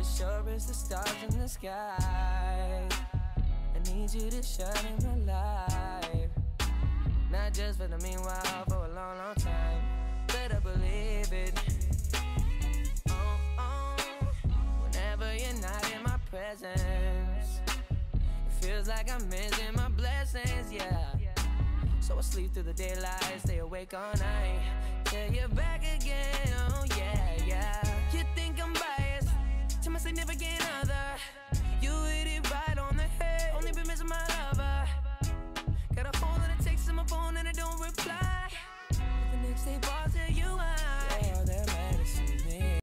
as sure as the stars in the sky. I need you to shine in my life. Not just for the meanwhile, for a long, long time. Better believe it. Oh, oh. Whenever you're not in my presence, it feels like I'm missing my blessings, yeah. So I sleep through the daylight, stay awake all night. another